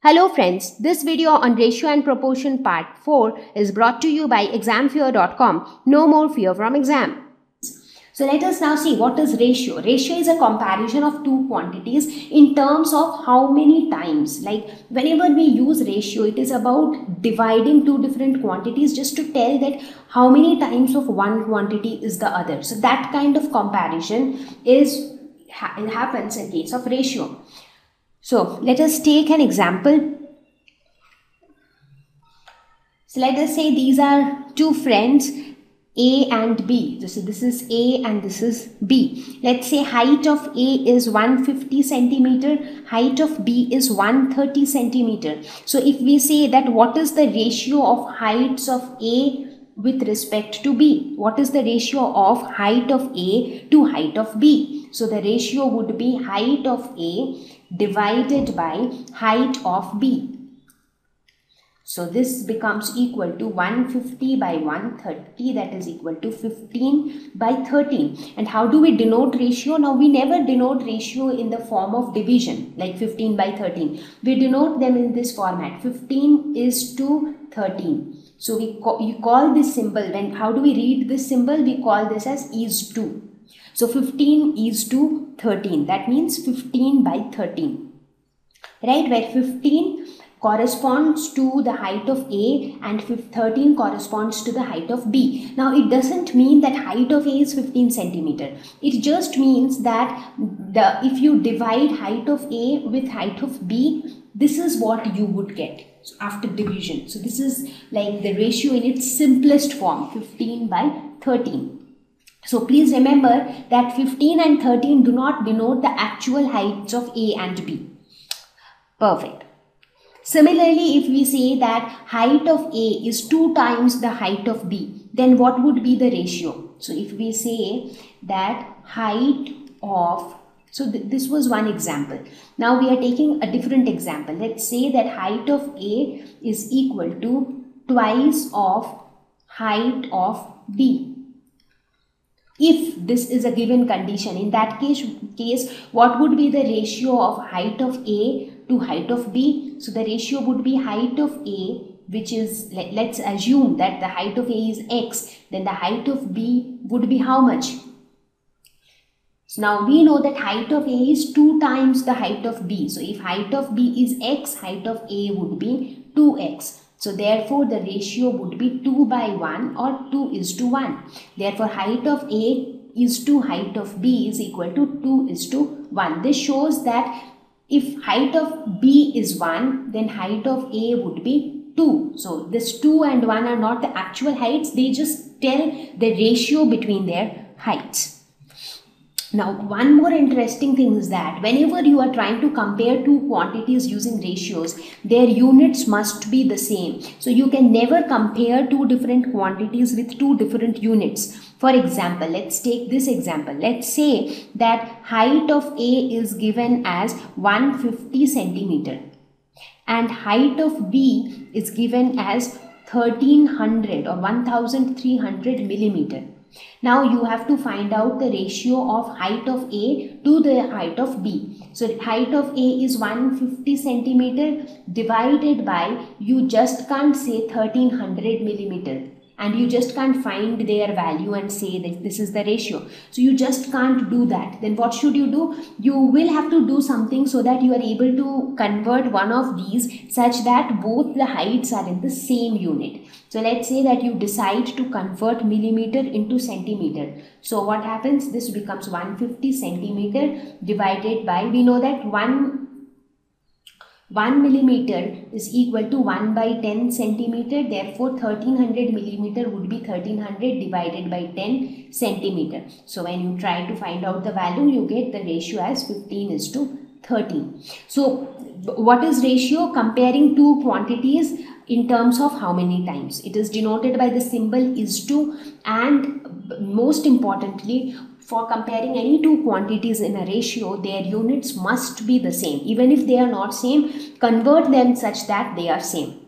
Hello friends, this video on ratio and proportion part 4 is brought to you by examfear.com. No more fear from exam. So let us now see what is ratio. Ratio is a comparison of two quantities in terms of how many times. Like whenever we use ratio, it is about dividing two different quantities just to tell that how many times of one quantity is the other. So that kind of comparison is ha happens in case of ratio. So let us take an example. So let us say these are two friends A and B. So this is A and this is B. Let's say height of A is 150 centimeter, height of B is 130 centimeter. So if we say that what is the ratio of heights of A with respect to B? What is the ratio of height of A to height of B? So the ratio would be height of A divided by height of B. So this becomes equal to 150 by 130 that is equal to 15 by 13. And how do we denote ratio? Now we never denote ratio in the form of division like 15 by 13. We denote them in this format 15 is to 13. So we call, you call this symbol when how do we read this symbol? We call this as is to. So 15 is to 13. That means 15 by 13. Right, where 15 corresponds to the height of A and 13 corresponds to the height of B. Now it doesn't mean that height of A is 15 centimeter. It just means that the if you divide height of A with height of B, this is what you would get after division. So this is like the ratio in its simplest form 15 by 13. So please remember that 15 and 13 do not denote the actual heights of A and B. Perfect. Similarly, if we say that height of A is 2 times the height of B, then what would be the ratio? So if we say that height of, so th this was one example. Now we are taking a different example. Let's say that height of A is equal to twice of height of B if this is a given condition in that case case what would be the ratio of height of a to height of b? So the ratio would be height of a which is let, let's assume that the height of a is x then the height of b would be how much? So now we know that height of a is 2 times the height of b. So if height of b is x height of a would be 2x so therefore the ratio would be 2 by 1 or 2 is to 1. Therefore height of A is to height of B is equal to 2 is to 1. This shows that if height of B is 1 then height of A would be 2. So this 2 and 1 are not the actual heights they just tell the ratio between their heights. Now, one more interesting thing is that whenever you are trying to compare two quantities using ratios, their units must be the same. So, you can never compare two different quantities with two different units. For example, let's take this example. Let's say that height of A is given as 150 centimeter and height of B is given as 1300 or 1300 millimeter. Now you have to find out the ratio of height of A to the height of B. So height of A is 150 centimeter divided by you just can't say 1300 millimeter and you just can't find their value and say that this is the ratio. So you just can't do that. Then what should you do? You will have to do something so that you are able to convert one of these such that both the heights are in the same unit. So let's say that you decide to convert millimeter into centimeter. So what happens? This becomes 150 centimeter divided by, we know that 1 1 millimeter is equal to 1 by 10 centimeter. Therefore, 1300 millimeter would be 1300 divided by 10 centimeter. So, when you try to find out the value, you get the ratio as 15 is to 13. So, what is ratio? Comparing two quantities in terms of how many times. It is denoted by the symbol is to and most importantly for comparing any two quantities in a ratio, their units must be the same. Even if they are not same, convert them such that they are same.